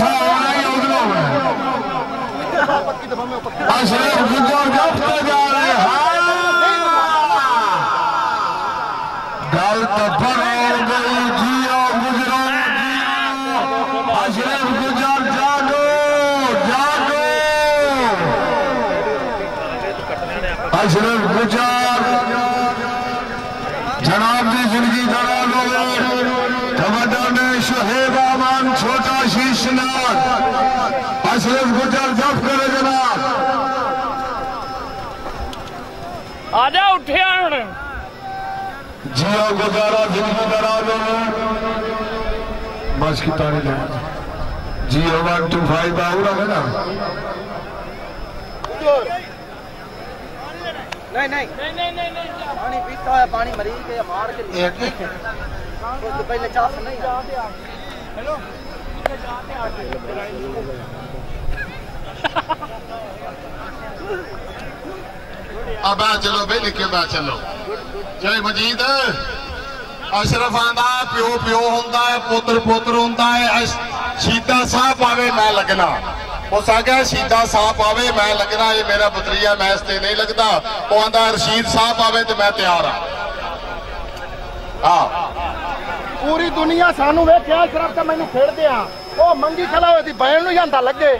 آنا ہی ادھر اشرف گجر جفتے جا رہے ہیں گل تو بڑھ گئی جیو گجرو اشرف گجر جاگو جاگو اشرف گجر جناب دی زندگی دڑا لوگ توجہ نے شہیب آمان چھوٹا شیش نات اشرف گجر جب کرے جناب آجا اٹھے آن۔ جیو گزارا زندگی درازوں بس کی تاری لے جیو ون ٹو فائیو آورا ہے نا۔ نہیں نہیں۔ پانی پیتا ہے پانی مری کے مار کے پہلے چاپ نہیں ہیلو۔ جاتے آتے ਆ ਚਲੋ ਬਈ ਨਿੱਕੇ ਬਾ ਚਲੋ। ਜੈ ਮਜੀਦ। ਅਸ਼ਰਫ ਆਂਦਾ ਪਿਓ ਪਿਓ ਹੁੰਦਾ ਹੈ ਪੁੱਤਰ ਪੁੱਤਰ ਹੁੰਦਾ ਹੈ। ਸ਼ੀਦਾ ਸਾਹਿਬ ਆਵੇ ਮੈਂ ਲੱਗਣਾ। ਉਹ ਸਾਗਾ ਸ਼ੀਦਾ ਸਾਹਿਬ ਆਵੇ ਮੈਂ ਲੱਗਣਾ। ਇਹ ਮੇਰਾ ਬਤਰੀਆ ਮੈਂ ਇਸ ਤੇ ਨਹੀਂ ਲੱਗਦਾ। ਉਹ ਆਂਦਾ ਰਸ਼ੀਦ ਸਾਹਿਬ ਆਵੇ ਤੇ ਮੈਂ ਤਿਆਰ ਆ ਆ ਪੂਰੀ ਦੁਨੀਆ ਸਾਨੂੰ ਵੇਖਿਆ ਸਿਰਫ ਤਾਂ ਮੈਨੂੰ ਖੇਡਦੇ ਆ। ਉਹ ਮੰਗੀ ਖਲਾ ਹੋਈ ਬੈਣ ਨੂੰ ਜਾਂਦਾ ਲੱਗੇ।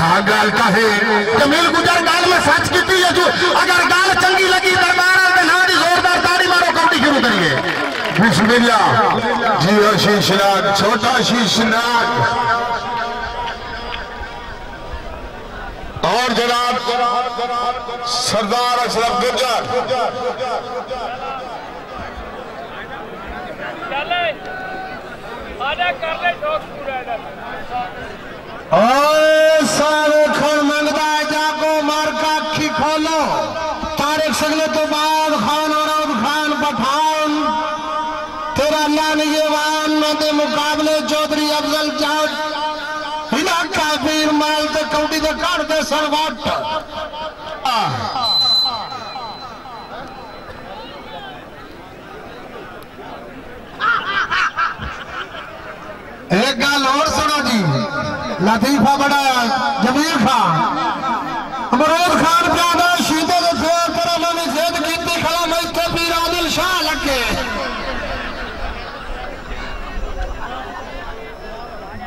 ہاں گال کا ہے۔ جمیل گجر گال میں سچ کیتی ہے اگر گال چنگی لگی دربار میں نہ دی زوردار تاڑی مارو کمٹی شروع کریے بسم اللہ۔ جی ہاں، ہو چھوٹا شیش اور جناب سردار اشرف گجر۔ Oh! سویا ویکھن منگدا ہے جاگو مار کا اکھی کھولو طارق سگلے تو بعد خان اور خان پٹھان تیرا اللہ نے یہ وان نہ دے مقابلے چودھری افضل جاٹ ہلا کافیر مال تے کوڑی دے کڑ دے سر وٹ ایک گل اور سنو جی لطیفہ بڑا جمیل خان۔ امروز خان پیادا شیدے دے فیر پر انہوں نے زید کیتی کھڑا مجھتے پیر عادل شاہ لکے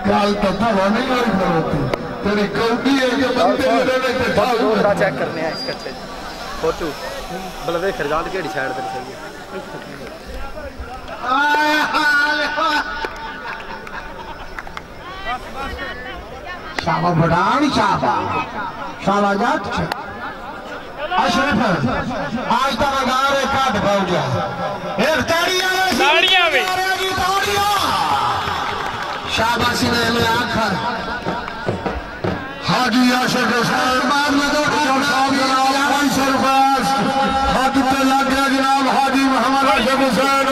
گل تو دھوا نہیں ہوئی کروتی تیری کوٹی ہے کہ بندے میرے نے دوسرا بھاگ چیک کرنے ہیں اس کے اچھے فوٹو بلوے خرجال کیڑی سائڈ تے صحیح شاوا بڑان شاوا شاوا جات چھا اشرف آج تا مدار کٹ بھاؤ جا ایک تاڑیاں تاڑیاں بھی شاوا سینے میں آکھر حاجی آشر کے سائر بعد میں دو جناب انصر فاس حاجی پہ لگ گیا جناب حاجی محمد آشر حسین.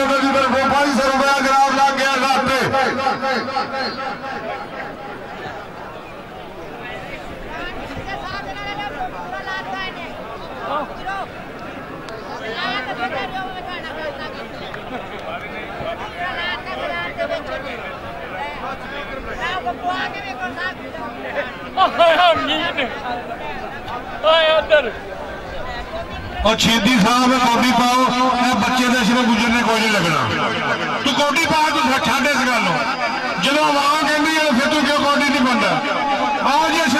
اور چھیدی صاحب کوٹی پاؤ اے بچے دے صرف گزرنے کوئی نہیں لگنا۔ تو کوٹی پاؤ تو چھاڑے سے گا لو جب وہاں کہندی ہے، پھر تو کیوں کوٹی نہیں بنتا آج یہ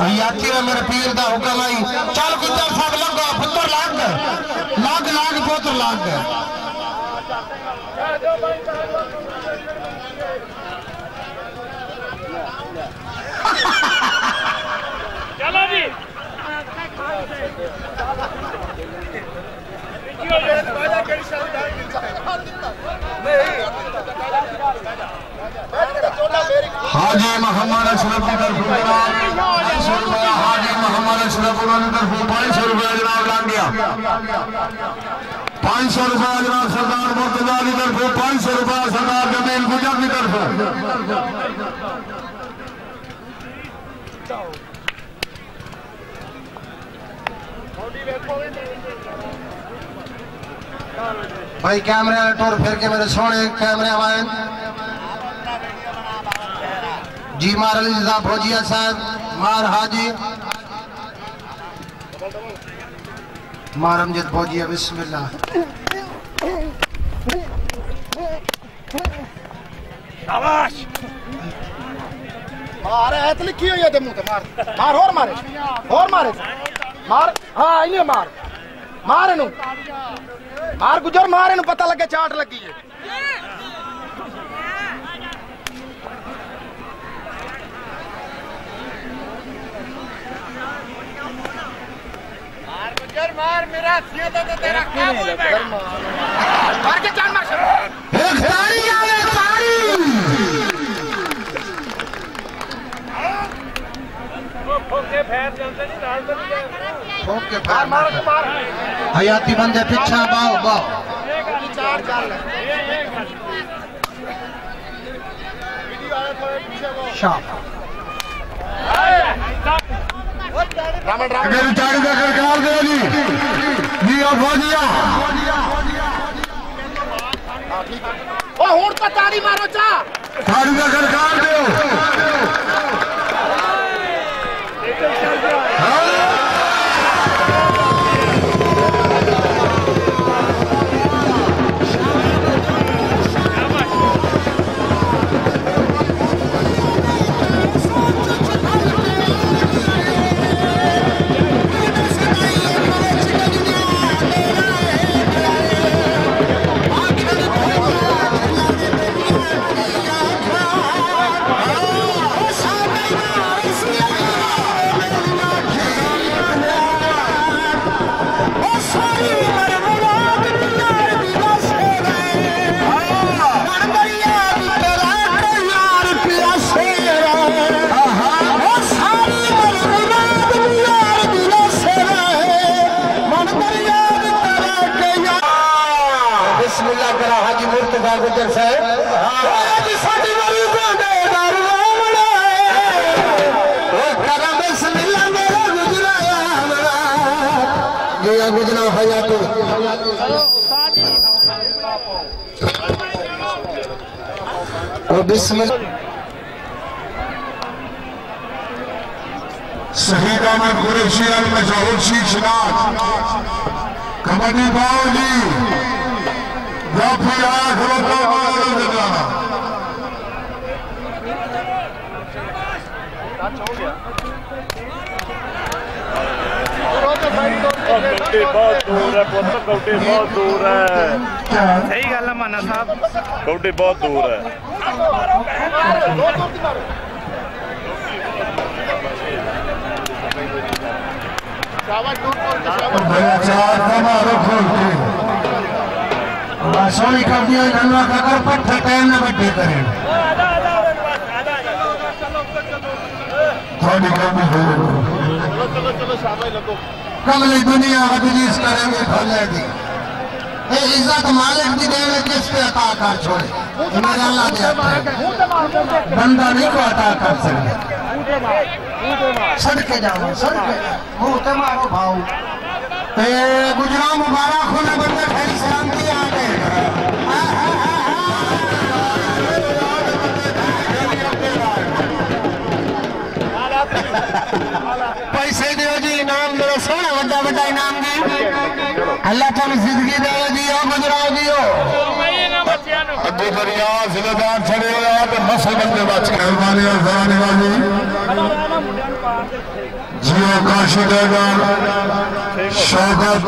آئی آکھی میرے پیر دا حکم آئی چل کتر صاحب لگو پتر لگ لگ لگ پتر لگ چلو حاجی محمد اشرف کی طرف جناب پانچ سو روپیہ حاجی محمد اشرف انہوں کی طرف پانچ سو روپیہ جناب لگ گیا پانچ سو روپیہ جناب سردار مرتضی کی طرف پانچ سو روپیہ سردار جمیل گجر کی طرف بھائی کیمرے والے ٹور پھر کے میرے سونے کیمرے آوائیں جی مار علی صاحب فوجیہ صاحب، مار حاجی۔ مار امجد فوجیہ بسم اللہ۔ شاباش! مار، ایت لکھی ہوئی ہے دے تے، مار۔ مار اور مارے۔ اور مارے۔ مار ہاں اینی مار۔ مار اینو۔ مار گجر، مار اینو پتہ لگے، چاٹ لگی ہے۔ یار مار میرا ہتھیاں تو تیرا کیا بول بیٹھا مار کے جان مار اے کھلاڑی آلے کھلاڑی پھوکے پھیر جانتے نہیں مار مار حیاتی بندے پیچھے باؤ باؤ۔ چار چار ویڈیو آیا تھوڑا اگر چاڑی کا کرکار دے جی جی اور فوجیہ او ہون تو تاڑی مارو چا۔ چاڑی کا کرکار دیو گجرا حیاتی اور بسم اللہ شہید احمد قریشی المشہور شیخ شناز کبڈی باؤ جی جب بھی آیا کھلوتا ہوا دیتا ਕੌਂਟੇ ਬਹੁਤ ਦੂਰ ਹੈ ਪੁੱਤ ਕੌਂਟੇ ਬਹੁਤ ਦੂਰ ਹੈ ਸਹੀ ਗੱਲ ਹੈ ਮਾਨਾ ਸਾਹਿਬ ਕੌਂਟੇ ਬਹੁਤ ਦੂਰ ਹੈ ਸ਼ਾਬਾਸ਼ ਦੂਰ ਕੋਲ ਸ਼ਾਬਾਸ਼ ਬੜਾ ਚਾਰ ਕਮਾਲ ਖੋਲਤੇ સોરી કરતી હોય નલવા કાકર પર ઠટાઈને બધી કરે થોડી કમી હોય ચલો ચલો ચલો સામે લખો کملی دنیا حدیث کرے گے بھلے دی۔ اے عزت مالک جی، دی دینے کس پہ عطا کر چھوڑے؟ یہ اللہ دے عطا ہے بندہ نہیں کو عطا کر سکتے منہ تے مار منہ تے صدقے جاؤ صدقے جاؤ منہ تے مارو بھاؤ۔ اے گجرام مبارک ہونے بندے پھر سلام کا انعام دے اللہ تم زندگی دے دیو جی، گزراؤ جی، دیو ابو دریا ضلع دار چھڑے ہوا تو نسل بندے بچ کے۔ ہمارے والی جیو کاشی دے گا۔ شوقت